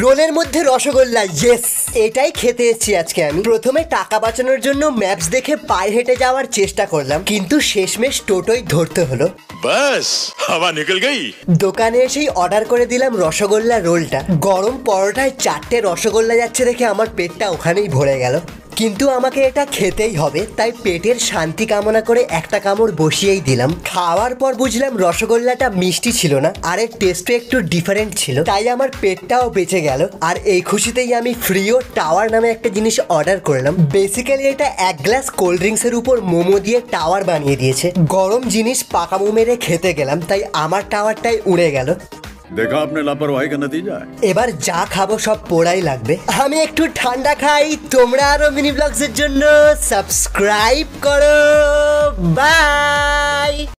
রোলের মধ্যে রসগোল্লা ইয়েস এটাই খেতে এসেছি আজকে আমি। প্রথমে টাকা বাঁচানোর জন্য ম্যাপস দেখে পায়ে হেঁটে যাওয়ার চেষ্টা করলাম কিন্তু শেষমেশ টোটোই ধরতে হলো। বাস হাওয়া নিকল গই। দোকানে এসেই অর্ডার করে দিলাম রসগোল্লা রোলটা। গরম পরোটায় চারটে রসগোল্লা যাচ্ছে দেখে আমার পেটটা ওখানেই ভরে গেল। কিন্তু আমাকে এটা খেতেই হবে, তাই পেটের শান্তি কামনা করে একটা কামড় বসিয়েই দিলাম। খাওয়ার পর বুঝলাম রসগোল্লাটা মিষ্টি ছিল না, আর এর টেস্টও একটু ডিফারেন্ট ছিল, তাই আমার পেটটাও বেঁচে গেল। আর এই খুশিতেই আমি ফ্রিও টাওয়ার নামে একটা জিনিস অর্ডার করলাম। বেসিক্যালি এটা এক গ্লাস কোল্ড ড্রিঙ্কসের উপর মোমো দিয়ে টাওয়ার বানিয়ে দিয়েছে। গরম জিনিস পাকামো মেরে খেতে গেলাম, তাই আমার টাওয়ারটাই উড়ে গেল। देखा आपने लापरवाही का नतीजा है এবার যা খাবো সব পোড়াই লাগবে আমি একটু ঠান্ডা খাই তোমরা আরো মিনি ব্লগসের জন্য সাবস্ক্রাইব করো বাই